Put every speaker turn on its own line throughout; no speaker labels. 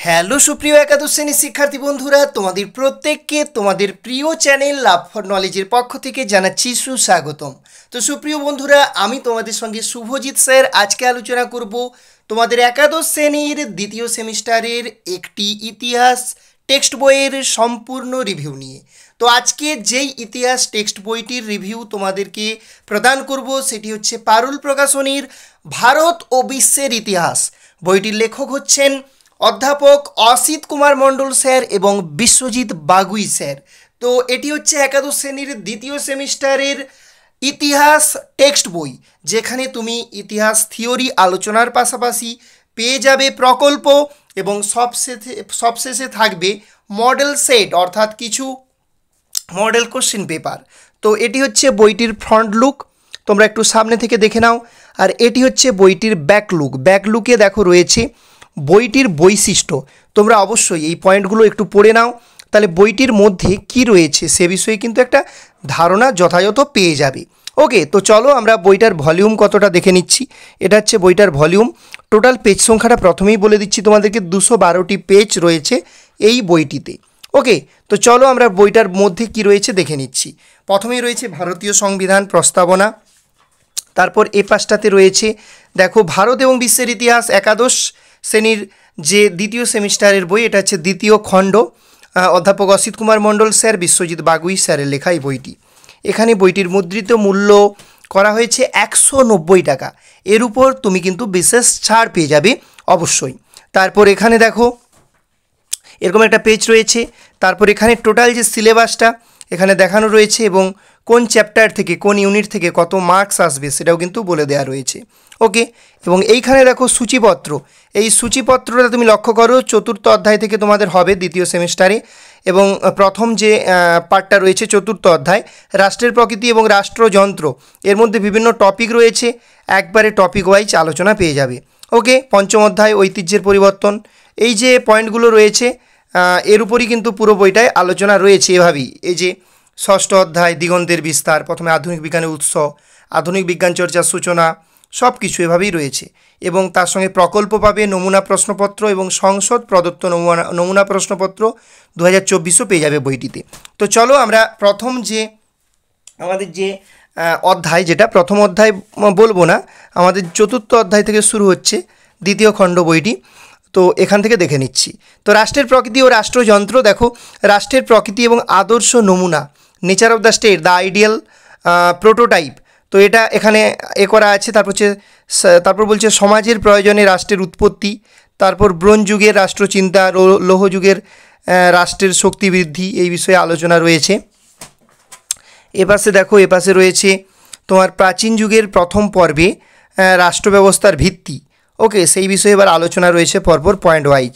Hello সুপ্রিয় একাদশ শ্রেণির শিক্ষার্থী বন্ধুরা, তোমাদের প্রত্যেককে তোমাদের প্রিয় চ্যানেল লাভ ফর নলেজের পক্ষ থেকে জানাচ্ছি সুস্বাগতম। তো সুপ্রিয় বন্ধুরা, আমি তোমাদের সঙ্গে শুভজিৎ স্যার আজকে আলোচনা করব তোমাদের একাদশ শ্রেণির দ্বিতীয় সেমিস্টারের একটি ইতিহাস টেক্সট বইয়ের সম্পূর্ণ রিভিউ নিয়ে। তো আজকে যেই ইতিহাস টেক্সট বইটির রিভিউ তোমাদেরকে প্রদান করব সেটি হচ্ছে পারুল প্রকাশনীর ভারত ও বিশ্বের ইতিহাস। বইটির লেখক হচ্ছেন অধ্যাপক অসিত কুমার মণ্ডল স্যার এবং বিশ্বজিৎ বাগুই স্যার। তো এটি হচ্ছে একাদশ শ্রেণির দ্বিতীয় সেমিস্টারের ইতিহাস টেক্সট বই, যেখানে তুমি ইতিহাস থিওরি আলোচনার পাশাপাশি পেয়ে যাবে প্রকল্প এবং সবশেষে সবশেষে থাকবে মডেল সেট, অর্থাৎ কিছু মডেল কোশ্চেন পেপার। তো এটি হচ্ছে বইটির ফ্রন্ট লুক, তোমরা একটু সামনে থেকে দেখে নাও। আর এটি হচ্ছে বইটির ব্যাক লুক। ব্যাক লুকে দেখো রয়েছে বইটির বৈশিষ্ট্য। তোমরা অবশ্যই এই পয়েন্টগুলো একটু পড়ে নাও। তাহলে বইটির মধ্যে কি রয়েছে সে বিষয়ে কিন্তু একটা ধারণা যথাযথ পেয়ে যাবে। ওকে, তো চলো আমরা বইটার ভলিউম কতটা দেখে নিচ্ছি। এটা হচ্ছে বইটার ভলিউম। টোটাল পেজ সংখ্যাটা প্রথমেই বলে দিচ্ছি, তোমাদেরকে দুশো বারোটি পেজ রয়েছে এই বইটিতে। ওকে, তো চলো আমরা বইটার মধ্যে কি রয়েছে দেখে নিচ্ছি। প্রথমেই রয়েছে ভারতীয় সংবিধান প্রস্তাবনা। তারপর এ পাশটাতে রয়েছে, দেখো, ভারত এবং বিশ্বের ইতিহাস একাদশ। শ্রেণির যে দ্বিতীয় সেমিস্টারের বই, এটা হচ্ছে দ্বিতীয় খণ্ড। অধ্যাপক অসিত কুমার মণ্ডল স্যার, বিশ্বজিৎ বাগুই স্যারের লেখা এই বইটি। এখানে বইটির মুদ্রিত মূল্য করা হয়েছে একশো নব্বই টাকা। এর উপর তুমি কিন্তু বিশেষ ছাড় পেয়ে যাবে অবশ্যই। তারপর এখানে দেখো, এরকম একটা পেজ রয়েছে। তারপর এখানে টোটাল যে সিলেবাসটা এখানে দেখানো রয়েছে এবং কোন চ্যাপ্টার থেকে, কোন ইউনিট থেকে কত মার্কস আসবে সেটাও কিন্তু বলে দেওয়া রয়েছে। ওকে এবং এইখানে দেখো সূচিপত্র। এই সূচিপত্রটা তুমি লক্ষ্য করো, চতুর্থ অধ্যায় থেকে তোমাদের হবে দ্বিতীয় সেমিস্টারে এবং প্রথম যে পার্টটা রয়েছে চতুর্থ অধ্যায়, রাষ্ট্রের প্রকৃতি এবং রাষ্ট্রযন্ত্র এর মধ্যে বিভিন্ন টপিক রয়েছে, একবারে টপিক ওয়াইজ আলোচনা পেয়ে যাবে। ওকে পঞ্চম অধ্যায়, ঐতিহ্যের পরিবর্তন। এই যে পয়েন্টগুলো রয়েছে এর উপরই কিন্তু পুরো বইটায় আলোচনা রয়েছে এভাবেই। এই যে ষষ্ঠ অধ্যায়, দিগন্তের বিস্তার, প্রথমে আধুনিক বিজ্ঞানের উৎস, আধুনিক বিজ্ঞান চর্চার সূচনা সব কিছু এভাবেই রয়েছে। এবং তার সঙ্গে প্রকল্প পাবে নমুনা প্রশ্নপত্র এবং সংসদ প্রদত্ত নমুনা নমুনা প্রশ্নপত্র দু হাজার পেয়ে যাবে বইটিতে। তো চলো আমরা প্রথম যে, আমাদের যে অধ্যায়, যেটা প্রথম অধ্যায় বলব না, আমাদের চতুর্থ অধ্যায় থেকে শুরু হচ্ছে দ্বিতীয় খণ্ড বইটি। তো এখান থেকে দেখে নিচ্ছি। তো রাষ্ট্রের প্রকৃতি ও রাষ্ট্রযন্ত্র, দেখো, রাষ্ট্রের প্রকৃতি এবং আদর্শ নমুনা। Nature of the state, the ideal prototype. তো এটা এখানে এ করা আছে, তারপর হচ্ছে তারপর বলছে সমাজের প্রয়োজনে রাষ্ট্রের উৎপত্তি, তারপর ব্রোঞ্জ যুগের রাষ্ট্রচিন্তা লৌহ যুগের রাষ্ট্রের শক্তি বৃদ্ধি, এই বিষয়ে আলোচনা রয়েছে। এপাশে দেখো, এপাশে রয়েছে তোমার প্রাচীন যুগের প্রথম পর্বে রাষ্ট্র ব্যবস্থার ভিত্তি। ওকে, সেই বিষয়ে এবার আলোচনা রয়েছে পরপর পয়েন্ট ওয়াইজ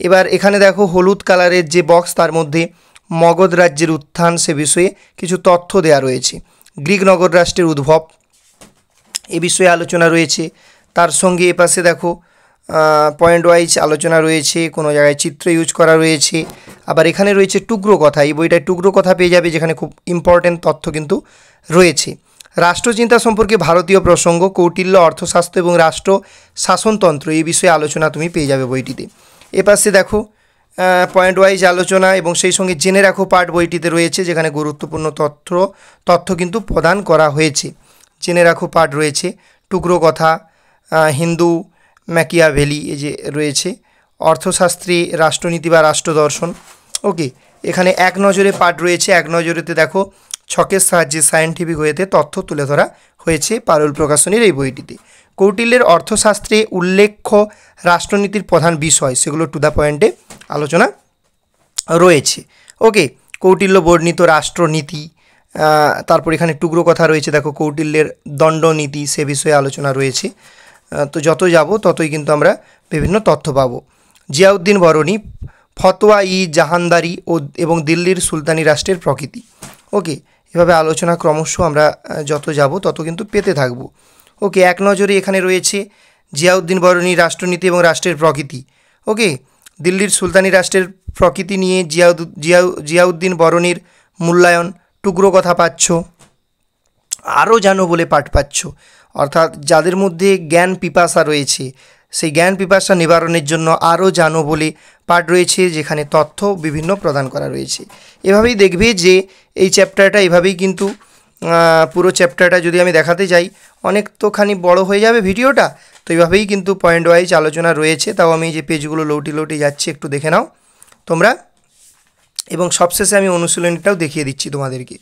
এবার এখানে দেখো হলুদ কালারের যে বক্স তার মধ্যে মগধ রাজ্যের উত্থান সে বিষয়ে কিছু তথ্য দেওয়া রয়েছে। গ্রিক নগর রাষ্ট্রের উদ্ভব এ বিষয়ে আলোচনা রয়েছে। তার সঙ্গে এপাশে দেখো পয়েন্ট ওয়াইজ আলোচনা রয়েছে, কোনো জায়গায় চিত্র ইউজ করা রয়েছে। আবার এখানে রয়েছে টুকরো কথা। এই বইটায় টুকরো কথা পেয়ে যাবে, যেখানে খুব ইম্পর্ট্যান্ট তথ্য কিন্তু রয়েছে। রাষ্ট্রচিন্তা সম্পর্কে ভারতীয় প্রসঙ্গ, কৌটিল্য, অর্থশাস্ত্র এবং রাষ্ট্র শাসনতন্ত্র এই বিষয়ে আলোচনা তুমি পেয়ে যাবে বইটিতে। এপাশে দেখো পয়েন্ট ওয়াইজ আলোচনা এবং সেই সঙ্গে জেনে রাখো পার্ট বইটিতে রয়েছে, যেখানে গুরুত্বপূর্ণ তথ্য তথ্য কিন্তু প্রদান করা হয়েছে। জেনে রাখো পাঠ রয়েছে, টুকরো কথা হিন্দু, ম্যাকিয়াভেলি এই যে রয়েছে, অর্থশাস্ত্রে রাষ্ট্রনীতি বা রাষ্ট্রদর্শন ওকে এখানে এক নজরে পাঠ রয়েছে, এক নজরেতে দেখো, ছকের সাহায্যে সায়েন্টিফিক ওয়েতে তথ্য তুলে ধরা হয়েছে, পারুল প্রকাশনীর এই বইটিতে। কৌটিল্যের অর্থশাস্ত্রে উল্লেখ্য রাষ্ট্রনীতির প্রধান বিষয়, সেগুলো টু দ্য পয়েন্টে আলোচনা রয়েছে। ওকে কৌটিল্য বর্ণিত রাষ্ট্রনীতি তারপর এখানে টুকরো কথা রয়েছে, দেখো কৌটিল্যের দণ্ডনীতি, সে বিষয়ে আলোচনা রয়েছে। তো যত যাব ততই কিন্তু আমরা বিভিন্ন তথ্য পাবো। জিয়াউদ্দিন বরণী, ফতোয়া ই জাহানদারি ও, এবং দিল্লির সুলতানি রাষ্ট্রের প্রকৃতি। ওকে এভাবে আলোচনা ক্রমশ আমরা যত যাব তত কিন্তু পেতে থাকব। ওকে, এক নজরে এখানে রয়েছে জিয়াউদ্দিন বরণী রাষ্ট্রনীতি এবং রাষ্ট্রের প্রকৃতি। ওকে, দিল্লির সুলতানি রাষ্ট্রের প্রকৃতি নিয়ে জিয়াউদ, জিয়াউ, জিয়াউদ্দিন বরণীর মূল্যায়ন টুকরো কথা পাচ্ছ, আরও জানো বলে পাঠ পাচ্ছ। অর্থাৎ যাদের মধ্যে জ্ঞান পিপাসা রয়েছে, সেই জ্ঞান পিপাসা নিবারণের জন্য আরও জানো বলে পাঠ রয়েছে, যেখানে তথ্য বিভিন্ন প্রদান করা রয়েছে। এভাবেই দেখবে যে এই চ্যাপ্টারটা এভাবেই কিন্তু পুরো চ্যাপ্টারটা যদি আমি দেখাতে যাই, অনেক তো খানি বড় হয়ে যাবে ভিডিওটা, তো এইভাবেই কিন্তু পয়েন্ট ওয়াইজ আলোচনা রয়েছে, তাও আমি যে পেজগুলো লৌটি লৌটি যাচ্ছি একটু দেখে নাও তোমরা। এবং সবশেষে আমি অনুশীলনীটাও দেখিয়ে দিচ্ছি তোমাদেরকে।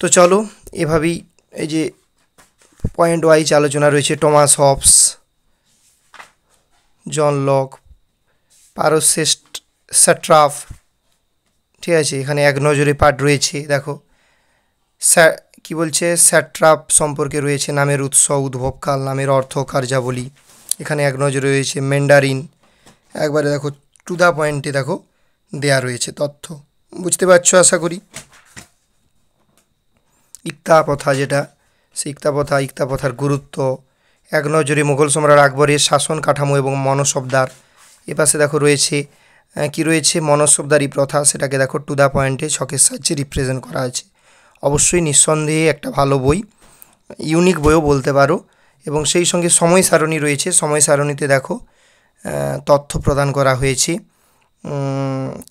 তো চলো, এভাবেই এই যে পয়েন্ট ওয়াইজ আলোচনা রয়েছে টমাস হবস জন লক পারোসেস্ট স্যাট্রাফ ঠিক আছে, এখানে এক নজরে পাঠ রয়েছে, দেখো। কী বলছে? স্যাট্রাপ সম্পর্কে রয়েছে নামের উৎস, উদ্ভবকাল, নামের অর্থ, কার্যাবলী। এখানে এক নজরে রয়েছে মেন্ডারিন একবারে দেখো টু দ্য পয়েন্টে দেখো, দেয়া রয়েছে তথ্য। বুঝতে পারছ আশা করি? ইক্তা প্রথা যেটা, সেই ইক্তা প্রথা ইক্তা প্রথার গুরুত্ব। এক নজরে মুঘল সম্রাট আকবরের শাসন কাঠামো এবং মনসবদার। এপাশে দেখো রয়েছে কি রয়েছে? মনসবদারি প্রথা, সেটাকে দেখো টু দ্য পয়েন্টে ছকের সাহায্যে রিপ্রেজেন্ট করা আছে। অবশ্যই নিঃসন্দেহে একটা ভালো বই ইউনিক বইও বলতে পারো। এবং সেই সঙ্গে সময় সারণী রয়েছে। সময় সারণীতে দেখো তথ্য প্রদান করা হয়েছে।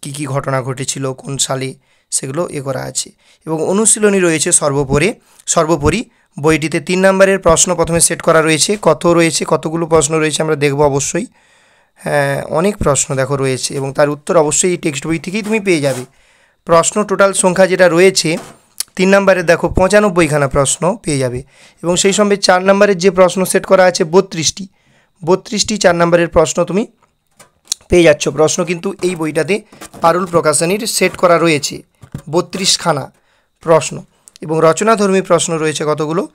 কি কি ঘটনা ঘটেছিল, কোন সালে সেগুলো এ করা আছে। এবং অনুশীলনী রয়েছে সর্বোপরি। সর্বোপরি বইটিতে তিন নম্বরের প্রশ্ন প্রথমে সেট করা রয়েছে। কত রয়েছে, কতগুলো প্রশ্ন রয়েছে আমরা দেখব অবশ্যই। হ্যাঁ অনেক প্রশ্ন দেখো রয়েছে এবং তার উত্তর অবশ্যই এই টেক্সট বই থেকেই তুমি পেয়ে যাবে। প্রশ্ন টোটাল সংখ্যা যেটা রয়েছে তিন নম্বরে দেখো পঁচানব্বইখানা প্রশ্ন পেয়ে যাবে। এবং সেই সঙ্গে চার নম্বরের যে প্রশ্ন সেট করা আছে বত্রিশটি। বত্রিশটি চার নম্বরের প্রশ্ন তুমি পেয়ে যাচ্ছ। প্রশ্ন কিন্তু এই বইটাতে পারুল প্রকাশনীর সেট করা রয়েছে। বত্রিশখানা প্রশ্ন। এবং রচনাধর্মী প্রশ্ন রয়েছে কতগুলো?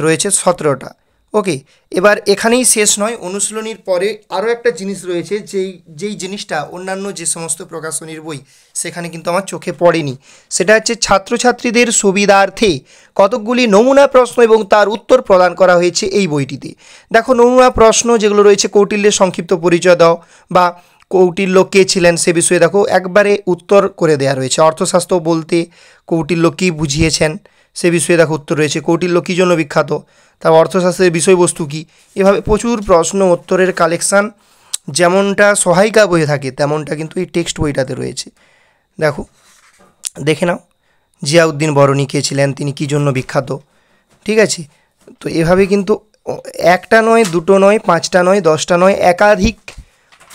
রয়েছে সতেরোটা। ওকে, এবার এখানেই শেষ নয়, অনুশীলনীর পরে আরও একটা জিনিস রয়েছে, যেই যেই জিনিসটা অন্যান্য যে সমস্ত প্রকাশনীর বই, সেখানে কিন্তু আমার চোখে পড়েনি। সেটা হচ্ছে ছাত্রছাত্রীদের সুবিধার্থে কতকগুলি নমুনা প্রশ্ন এবং তার উত্তর প্রদান করা হয়েছে এই বইটিতে। দেখো, নমুনা প্রশ্ন যেগুলো রয়েছে, কৌটিল্যের সংক্ষিপ্ত পরিচয় দাও, বা কৌটিল্য কে ছিলেন সে বিষয়ে দেখো, একবারে উত্তর করে দেওয়া রয়েছে। অর্থশাস্ত্র বলতে কৌটিল্য কী বুঝিয়েছেন, সে বিষয়ে দেখো উত্তর রয়েছে। কৌটিল্য কী জন্য বিখ্যাত? তার অর্থশাস্ত্রের বিষয়বস্তু কী? এভাবে প্রচুর প্রশ্ন উত্তরের কালেকশান যেমনটা সহায়িকা বইয়ে থাকে, তেমনটা কিন্তু এই টেক্সট বইটাতে রয়েছে। দেখো, দেখে নাও, জিয়াউদ্দিন বরণী কে ছিলেন, তিনি কী জন্য বিখ্যাত? ঠিক আছে? তো এভাবে কিন্তু একটা নয়, দুটো নয়, পাঁচটা নয়, দশটা নয়, একাধিক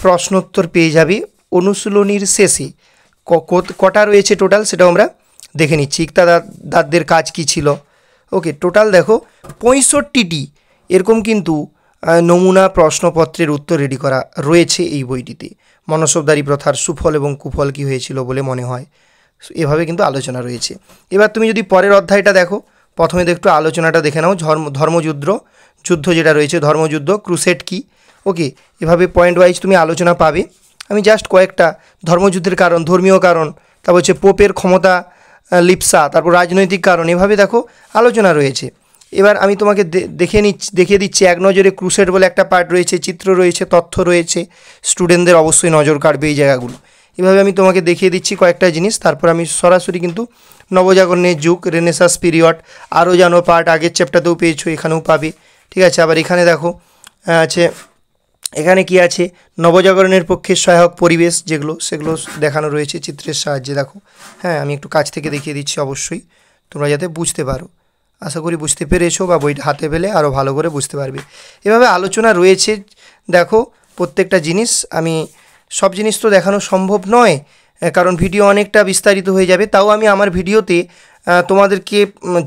প্রশ্নোত্তর পেয়ে যাবে অনুশীলনীর শেষে। কটা রয়েছে টোটাল সেটাও আমরা দেখে নিচ্ছি। ইকতা দাদ- দাদদের কাজ কি ছিল? ওকে, টোটাল দেখো, পঁয়ষট্টিটি এরকম কিন্তু নমুনা প্রশ্নপত্রের উত্তর রেডি করা রয়েছে এই বইটিতে। মনসবদারি প্রথার সুফল এবং কুফল কী হয়েছিল বলে মনে হয়। এভাবে কিন্তু আলোচনা রয়েছে। এবার তুমি যদি পরের অধ্যায়টা দেখো, প্রথমে তো একটু আলোচনাটা দেখে নাও, ধর্ম, ধর্মযুদ্ধ, যুদ্ধ যেটা রয়েছে, ধর্মযুদ্ধ ক্রুসেট কি? ওকে, এভাবে পয়েন্ট ওয়াইজ তুমি আলোচনা পাবে। আমি জাস্ট কয়েকটা ধর্মযুদ্ধের কারণ, ধর্মীয় কারণ, তারপর হচ্ছে পোপের ক্ষমতা লিপসা, তারপর রাজনৈতিক কারণ, এভাবে দেখো আলোচনা রয়েছে। এবার আমি তোমাকে দে- দেখিয়ে নিচ্ছি, দেখিয়ে দিচ্ছি, এক নজরে ক্রুসেট বলে একটা পার্ট রয়েছে, চিত্র রয়েছে, তথ্য রয়েছে। স্টুডেন্টদের অবশ্যই নজর কাড়বে এই জায়গাগুলো। এভাবে আমি তোমাকে দেখিয়ে দিচ্ছি কয়েকটা জিনিস, তারপর আমি সরাসরি কিন্তু নবজাগরণের যুগ রেনেসাস পিরিয়ড আরও জানো পার্ট আগের চ্যাপ্টারতেও পেয়েছ, এখানেও পাবে। ঠিক আছে, আবার এখানে দেখো আছে এখানে কি আছে? নবজাগরণের পক্ষে সহায়ক পরিবেশ যেগুলো, সেগুলো দেখানো রয়েছে চিত্রের সাহায্যে, দেখো। হ্যাঁ আমি একটু কাছ থেকে দেখিয়ে দিচ্ছি অবশ্যই। তোমরা যাতে বুঝতে পারো। আশা করি বুঝতে পেরেছ বা বইটা হাতে পেলে আরও ভালো করে বুঝতে পারবে। এভাবে আলোচনা রয়েছে, দেখো, প্রত্যেকটা জিনিস। আমি, সব জিনিস তো দেখানো সম্ভব নয়, কারণ ভিডিও অনেকটা বিস্তারিত হয়ে যাবে। তাও আমি আমার ভিডিওতে তোমাদেরকে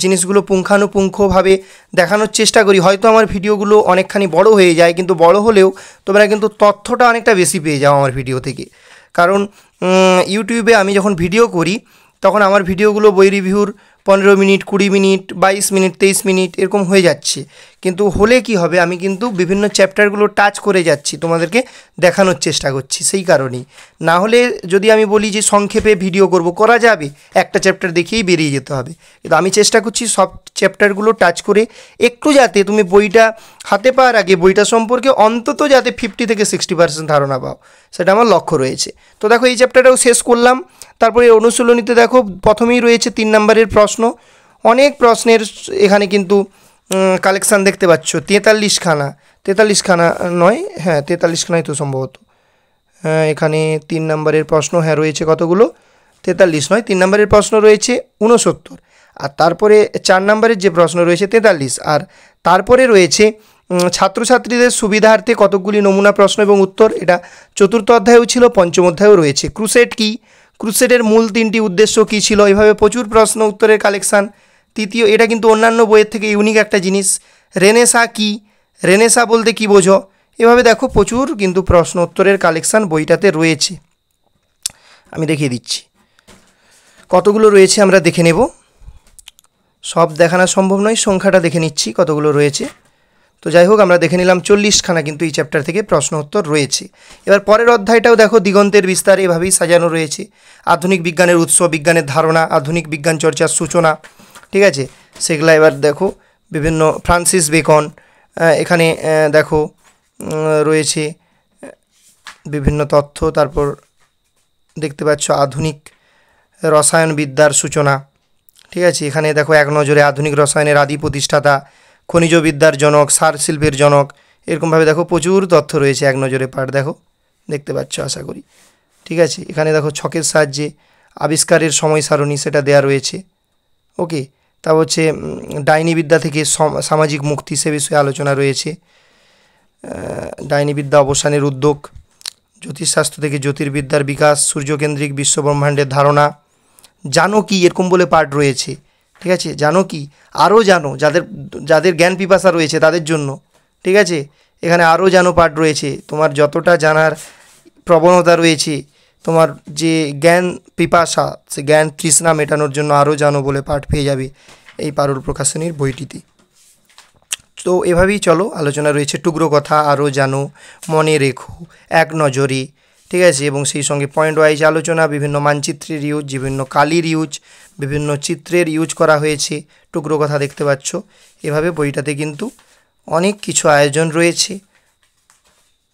জিনিসগুলো পুঙ্খানুপুঙ্খভাবে দেখানোর চেষ্টা করি। হয়তো আমার ভিডিওগুলো অনেকখানি বড় হয়ে যায়, কিন্তু বড় হলেও তোমরা কিন্তু তথ্যটা অনেকটা বেশি পেয়ে যাও আমার ভিডিও থেকে। কারণ ইউটিউবে আমি যখন ভিডিও করি, তখন আমার ভিডিওগুলো বই রিভিউর পনেরো মিনিট, কুড়ি মিনিট, বাইশ মিনিট, তেইশ মিনিট এরকম হয়ে যাচ্ছে। কিন্তু হলে কি হবে? আমি কিন্তু বিভিন্ন চ্যাপ্টারগুলো টাচ করে যাচ্ছি, তোমাদেরকে দেখানোর চেষ্টা করছি সেই কারণেই। না হলে যদি আমি বলি যে সংক্ষেপে ভিডিও করব, করা যাবে, একটা চ্যাপ্টার দেখেই বেরিয়ে যেতে হবে। কিন্তু আমি চেষ্টা করছি সব চ্যাপ্টারগুলো টাচ করে একটু যাতে তুমি বইটা হাতে পাওয়ার আগে, বইটা সম্পর্কে অন্তত যাতে ফিফটি থেকে সিক্সটি পার্সেন্ট ধারণা পাও, সেটা আমার লক্ষ্য রয়েছে। তো দেখো, এই চ্যাপ্টারটাও শেষ করলাম। তারপরে অনুশীলনীতে দেখো প্রথমেই রয়েছে তিন নম্বরের প্রশ্ন। অনেক প্রশ্নের এখানে কিন্তু কালেকশান দেখতে পাচ্ছ। তেতাল্লিশখানা। তেতাল্লিশখানা নয় হ্যাঁ তেতাল্লিশখানাই তো সম্ভবত। হ্যাঁ, এখানে তিন নম্বরের প্রশ্ন হ্যাঁ রয়েছে কতগুলো? তেতাল্লিশ নয় তিন নম্বরের প্রশ্ন রয়েছে উনসত্তর আর তারপরে চার নম্বরের যে প্রশ্ন রয়েছে তেতাল্লিশ। আর তারপরে রয়েছে ছাত্রছাত্রীদের সুবিধার্থে কতকগুলি নমুনা প্রশ্ন এবং উত্তর। এটা চতুর্থ অধ্যায়েও ছিল পঞ্চম অধ্যায়েও রয়েছে। ক্রুসেট কি? ক্রুসেটের মূল তিনটি উদ্দেশ্য কী ছিল? এভাবে প্রচুর প্রশ্ন, উত্তরের কালেকশান। তৃতীয়, এটা কিন্তু অন্যান্য বইয়ের থেকে ইউনিক একটা জিনিস। রেনেসা কি? রেনেসা বলতে কি বোঝো? এভাবে দেখো প্রচুর কিন্তু প্রশ্ন, উত্তরের কালেকশান বইটাতে রয়েছে। আমি দেখিয়ে দিচ্ছি। কতগুলো রয়েছে আমরা দেখে নেব। সব দেখানো সম্ভব নয়, সংখ্যাটা দেখে নিচ্ছি কতগুলো রয়েছে। তো যাই হোক, আমরা দেখে নিলাম চল্লিশখানা কিন্তু এই চ্যাপ্টার থেকে প্রশ্ন উত্তর রয়েছে। এবার পরের অধ্যায়টাও দেখো, দিগন্তের বিস্তার এভাবেই সাজানো রয়েছে। আধুনিক বিজ্ঞানের উৎস, বিজ্ঞানের ধারণা, আধুনিক বিজ্ঞান চর্চার সূচনা, ঠিক আছে? সেগুলা এবার দেখো, বিভিন্ন ফ্রান্সিস বেকন এখানে দেখো রয়েছে, বিভিন্ন তথ্য, তারপর দেখতে পাচ্ছ আধুনিক রসায়নবিদ্যার সূচনা, ঠিক আছে? এখানে দেখো, এক নজরে আধুনিক রসায়নের আদি প্রতিষ্ঠাতা খনিজ বিদ্যার জনক সার শিল্পের জনক এরকমভাবে দেখো প্রচুর তথ্য রয়েছে এক নজরে পাঠ দেখো দেখতে পাচ্ছ আশা করি। ঠিক আছে এখানে দেখো ছকের সাহায্যে আবিষ্কারের সময় সারণী সেটা দেয়া রয়েছে। ওকে তা হচ্ছে উম, ডাইনি বিদ্যা থেকে সম- সামাজিক মুক্তি সে বিষয়ে আলোচনা রয়েছে। আহ, ডাইনি বিদ্যা অবসানের উদ্যোগ জ্যোতিষশাস্ত্র থেকে জ্যোতির্বিদ্যার বিকাশ সূর্যকেন্দ্রিক বিশ্বব্রহ্মাণ্ডের ধারণা জানো কি এরকম বলে পার্ট রয়েছে। ঠিক আছে? জানো কি? আরও জানো যাদের যাদের জ্ঞান পিপাসা রয়েছে তাদের জন্য। ঠিক আছে? এখানে আরও জানো পাঠ রয়েছে। তোমার যতটা জানার প্রবণতা রয়েছে, তোমার যে জ্ঞান পিপাসা, সে জ্ঞান তৃষ্ণা মেটানোর জন্য আরও জানো বলে পাঠ পেয়ে যাবে এই পারুল প্রকাশনীর বইটিতে। তো এভাবেই চলো, আলোচনা রয়েছে টুকরো কথা, আরও জানো, মনে রেখো, এক নজরে। ঠিক আছে? এবং সেই সঙ্গে পয়েন্ট ওয়াইজ আলোচনা, বিভিন্ন মানচিত্রের ইউজ, বিভিন্ন কালির ইউজ বিভিন্ন চিত্রের ইউজ করা হয়েছে। টুকরো কথা দেখতে পাচ্ছ। এভাবে বইটাতে কিন্তু অনেক কিছু আয়োজন রয়েছে।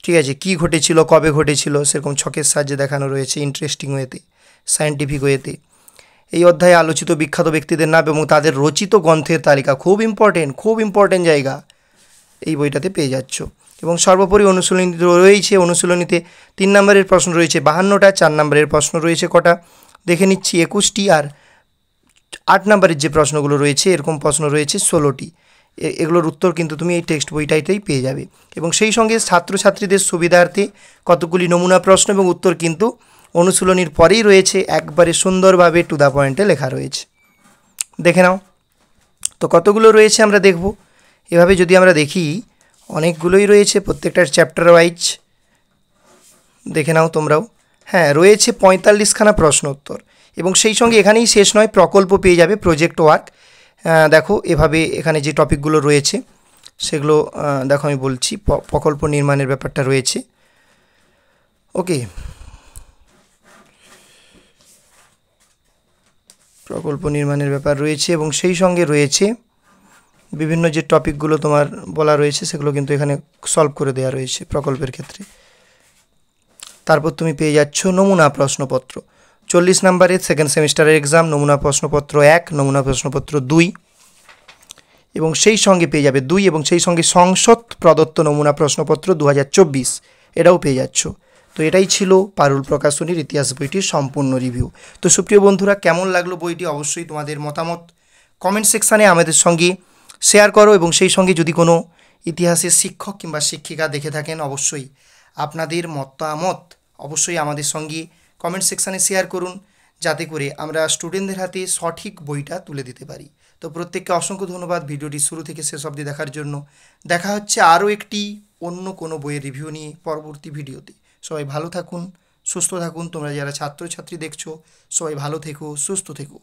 ঠিক আছে, কী ঘটেছিল, কবে ঘটেছিল, সেরকম ছকের সাহায্যে দেখানো রয়েছে ইন্টারেস্টিং ওয়েতে সায়েন্টিফিক ওয়েতে এই অধ্যায়ে আলোচিত বিখ্যাত ব্যক্তিদের নাম এবং তাদের রচিত গ্রন্থের তালিকা খুব ইম্পর্টেন্ট খুব ইম্পর্টেন্ট জায়গা এই বইটাতে পেয়ে যাচ্ছ। এবং সর্বোপরি অনুশীলনী রয়েছে, অনুশীলনীতে তিন নম্বরের প্রশ্ন রয়েছে, বাহান্নটা, চার নম্বরের প্রশ্ন রয়েছে কটা? দেখে নিচ্ছি, একুশটি আর আট নম্বরের যে প্রশ্নগুলো রয়েছে, এরকম প্রশ্ন রয়েছে ষোলোটি। এগুলোর উত্তর কিন্তু তুমি এই টেক্সট বইটাইতেই পেয়ে যাবে। এবং সেই সঙ্গে ছাত্রছাত্রীদের সুবিধার্থে কতগুলি নমুনা প্রশ্ন এবং উত্তর কিন্তু অনুশীলনীর পরেই রয়েছে, একবারে সুন্দরভাবে টু দ্য পয়েন্টে লেখা রয়েছে। দেখে নাও। তো কতগুলো রয়েছে আমরা দেখব। এভাবে যদি আমরা দেখি, অনেকগুলোই রয়েছে প্রত্যেকটার চ্যাপ্টার ওয়াইজ দেখে নাও তোমরাও। হ্যাঁ রয়েছে পঁয়তাল্লিশখানা প্রশ্ন উত্তর। এবং সেই সঙ্গে এখানেই শেষ নয়, প্রকল্প পেয়ে যাবে প্রজেক্ট ওয়ার্ক দেখো, এভাবে এখানে যে টপিকগুলো রয়েছে, সেগুলো দেখো আমি বলছি প্রকল্প নির্মাণের ব্যাপারটা রয়েছে। ওকে। প্রকল্প নির্মাণের ব্যাপার রয়েছে এবং সেই সঙ্গে রয়েছে বিভিন্ন যে টপিকগুলো তোমার বলা রয়েছে, সেগুলো কিন্তু এখানে সলভ করে দেওয়া রয়েছে প্রকল্পের ক্ষেত্রে। তারপর তুমি পেয়ে যাচ্ছ নমুনা প্রশ্নপত্র। চল্লিশ নাম্বারের সেকেন্ড সেমিস্টারের এক্সাম নমুনা প্রশ্নপত্র এক, নমুনা প্রশ্নপত্র দুই। এবং সেই সঙ্গে পেয়ে যাবে দুই এবং সেই সঙ্গে সংসদ প্রদত্ত নমুনা প্রশ্নপত্র দু হাজার চব্বিশ। এটাও পেয়ে যাচ্ছ। তো এটাই ছিল পারুল প্রকাশনীর ইতিহাস বইটির সম্পূর্ণ রিভিউ তো সুপ্রিয় বন্ধুরা, কেমন লাগল বইটি? অবশ্যই তোমাদের মতামত কমেন্ট সেকশানে আমাদের সঙ্গে শেয়ার করো এবং সেই সঙ্গে যদি কোনো ইতিহাসের শিক্ষক কিংবা শিক্ষিকা দেখে থাকেন, অবশ্যই আপনাদের মতামত অবশ্যই আমাদের সঙ্গে কমেন্ট সেকশানে শেয়ার করুন, যাতে করে আমরা স্টুডেন্টদের হাতে সঠিক বইটা তুলে দিতে পারি। তো প্রত্যেককে অসংখ্য ধন্যবাদ, ভিডিওটি শুরু থেকে শেষ অব্দি দেখার জন্য। দেখা হচ্ছে আরও একটি অন্য কোনো বইয়ের রিভিউ নিয়ে পরবর্তী ভিডিওতে। সবাই ভালো থাকুন, সুস্থ থাকুন, তোমরা যারা ছাত্রছাত্রী দেখছ, সবাই ভালো থেকো, সুস্থ থেকো।